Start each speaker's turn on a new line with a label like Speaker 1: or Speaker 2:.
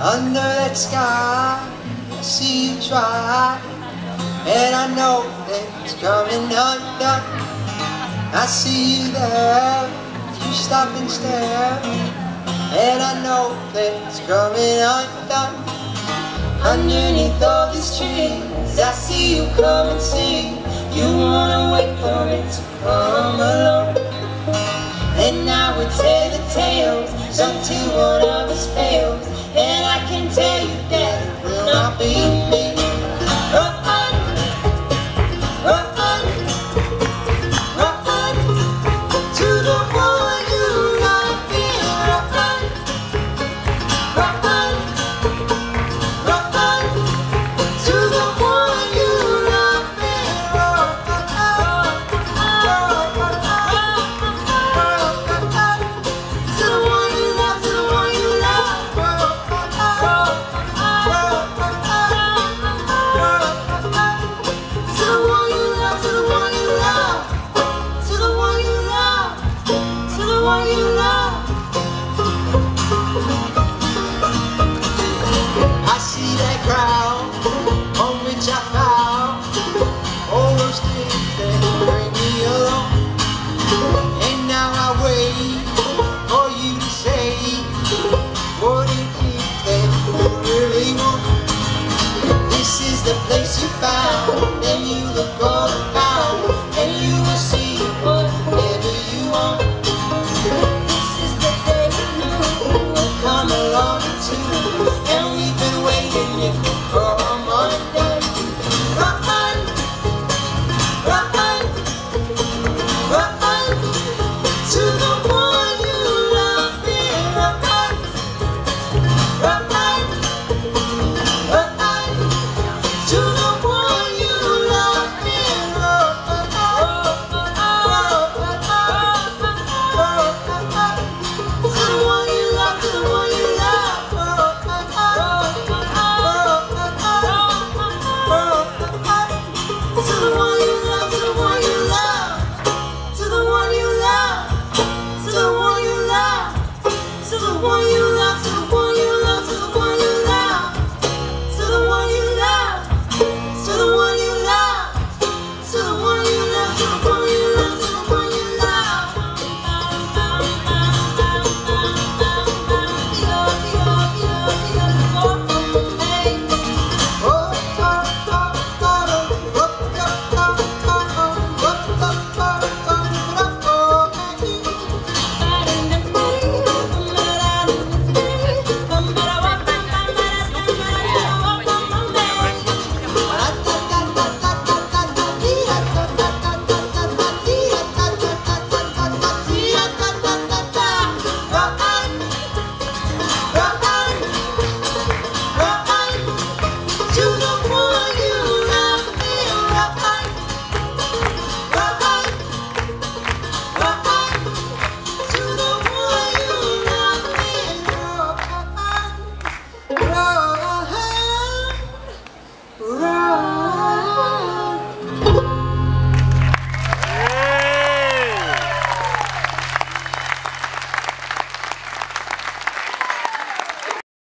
Speaker 1: Under that sky, I see you try, and I know it's coming undone. I see you there, you stop and stare, and I know it's coming undone. Underneath all these trees, I see you come and see. You wanna wait for it to come along. And I would tell the tales until one of us fails. Crowd